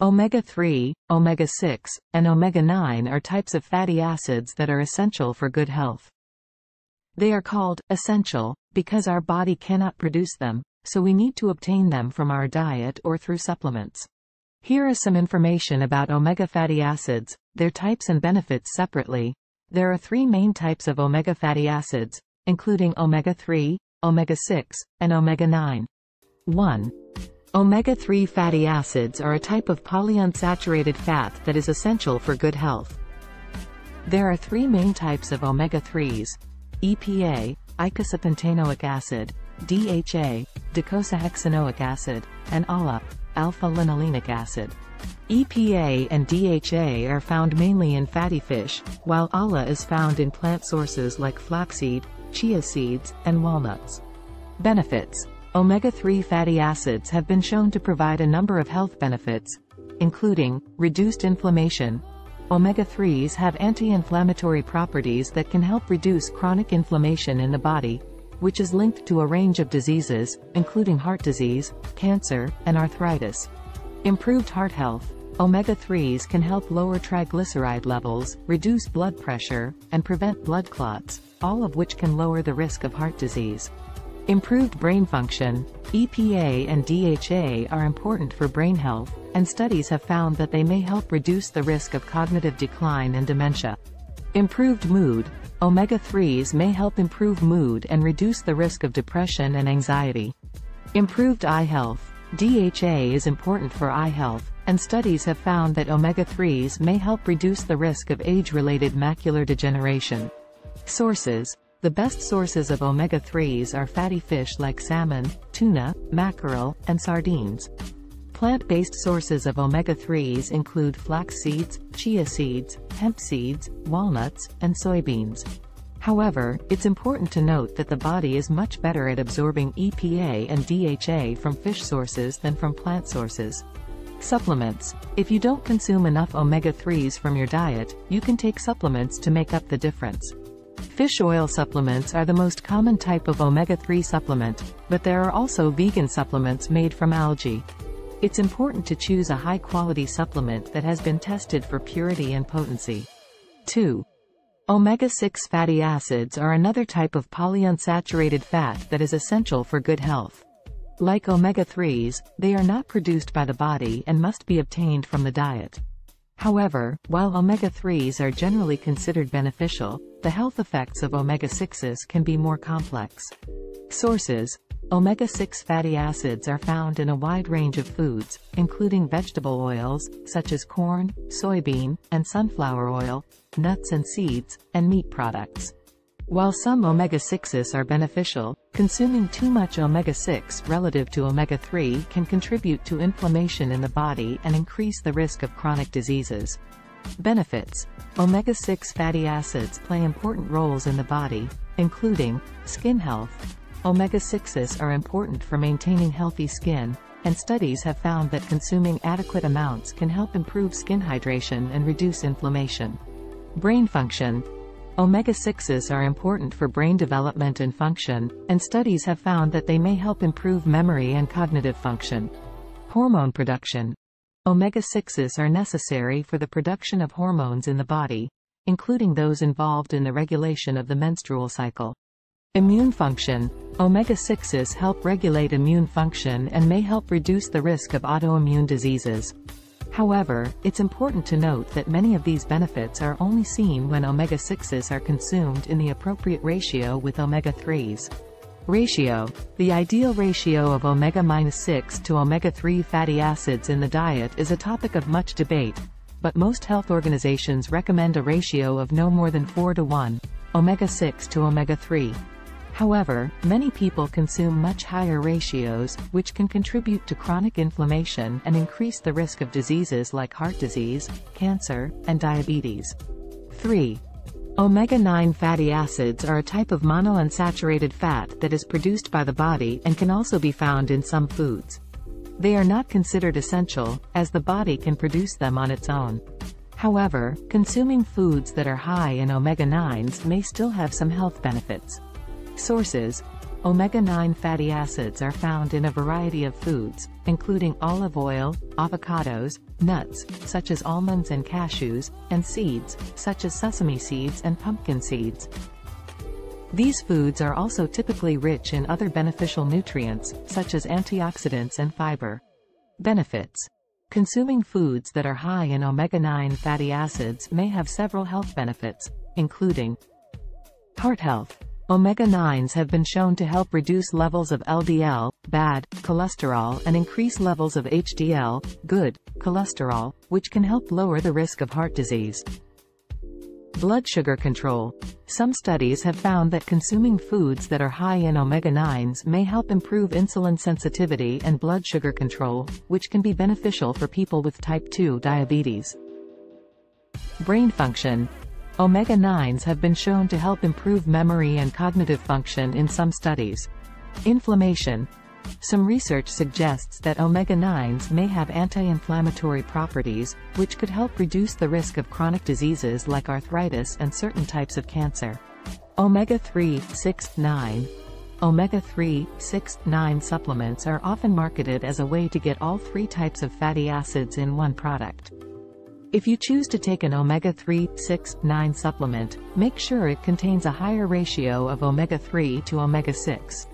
Omega-3, omega-6, and omega-9 are types of fatty acids that are essential for good health. They are called essential because our body cannot produce them, so we need to obtain them from our diet or through supplements. Here is some information about omega fatty acids, their types and benefits separately. There are three main types of omega fatty acids, including omega-3, omega-6, and omega-9. 1. Omega-3 fatty acids are a type of polyunsaturated fat that is essential for good health. There are three main types of omega-3s, EPA, eicosapentaenoic acid, DHA, docosahexaenoic acid, and ALA, alpha-linolenic acid. EPA and DHA are found mainly in fatty fish, while ALA is found in plant sources like flaxseed, chia seeds, and walnuts. Benefits Omega-3 fatty acids have been shown to provide a number of health benefits, including reduced inflammation. Omega-3s have anti-inflammatory properties that can help reduce chronic inflammation in the body, which is linked to a range of diseases, including heart disease, cancer, and arthritis. Improved heart health. Omega-3s can help lower triglyceride levels, reduce blood pressure, and prevent blood clots, all of which can lower the risk of heart disease. Improved brain function, EPA and DHA are important for brain health, and studies have found that they may help reduce the risk of cognitive decline and dementia. Improved mood, omega-3s may help improve mood and reduce the risk of depression and anxiety. Improved eye health, DHA is important for eye health, and studies have found that omega-3s may help reduce the risk of age-related macular degeneration. Sources the best sources of omega-3s are fatty fish like salmon, tuna, mackerel, and sardines. Plant-based sources of omega-3s include flax seeds, chia seeds, hemp seeds, walnuts, and soybeans. However, it's important to note that the body is much better at absorbing EPA and DHA from fish sources than from plant sources. Supplements. If you don't consume enough omega-3s from your diet, you can take supplements to make up the difference. Fish oil supplements are the most common type of omega-3 supplement, but there are also vegan supplements made from algae. It's important to choose a high-quality supplement that has been tested for purity and potency. 2. Omega-6 fatty acids are another type of polyunsaturated fat that is essential for good health. Like omega-3s, they are not produced by the body and must be obtained from the diet. However, while omega-3s are generally considered beneficial, the health effects of omega-6s can be more complex. Sources Omega-6 fatty acids are found in a wide range of foods, including vegetable oils, such as corn, soybean, and sunflower oil, nuts and seeds, and meat products. While some omega-6s are beneficial, consuming too much omega-6 relative to omega-3 can contribute to inflammation in the body and increase the risk of chronic diseases. Benefits Omega-6 fatty acids play important roles in the body, including skin health. Omega-6s are important for maintaining healthy skin, and studies have found that consuming adequate amounts can help improve skin hydration and reduce inflammation. Brain function Omega-6s are important for brain development and function, and studies have found that they may help improve memory and cognitive function. Hormone production. Omega-6s are necessary for the production of hormones in the body, including those involved in the regulation of the menstrual cycle. Immune function. Omega-6s help regulate immune function and may help reduce the risk of autoimmune diseases. However, it's important to note that many of these benefits are only seen when omega-6s are consumed in the appropriate ratio with omega-3s. Ratio. The ideal ratio of omega-6 to omega-3 fatty acids in the diet is a topic of much debate, but most health organizations recommend a ratio of no more than 4 to 1, omega-6 to omega-3. However, many people consume much higher ratios, which can contribute to chronic inflammation and increase the risk of diseases like heart disease, cancer, and diabetes. 3. Omega-9 fatty acids are a type of monounsaturated fat that is produced by the body and can also be found in some foods. They are not considered essential, as the body can produce them on its own. However, consuming foods that are high in omega-9s may still have some health benefits. Sources Omega-9 fatty acids are found in a variety of foods, including olive oil, avocados, nuts, such as almonds and cashews, and seeds, such as sesame seeds and pumpkin seeds. These foods are also typically rich in other beneficial nutrients, such as antioxidants and fiber. Benefits. Consuming foods that are high in omega-9 fatty acids may have several health benefits, including heart health. Omega-9s have been shown to help reduce levels of LDL, bad, cholesterol and increase levels of HDL, good, cholesterol, which can help lower the risk of heart disease. Blood sugar control. Some studies have found that consuming foods that are high in omega-9s may help improve insulin sensitivity and blood sugar control, which can be beneficial for people with type 2 diabetes. Brain function. Omega-9s have been shown to help improve memory and cognitive function in some studies. Inflammation. Some research suggests that omega-9s may have anti-inflammatory properties, which could help reduce the risk of chronic diseases like arthritis and certain types of cancer. Omega-3, 6, 9. Omega-3, 6, 9 supplements are often marketed as a way to get all three types of fatty acids in one product. If you choose to take an omega-3, 6, 9 supplement, make sure it contains a higher ratio of omega-3 to omega-6.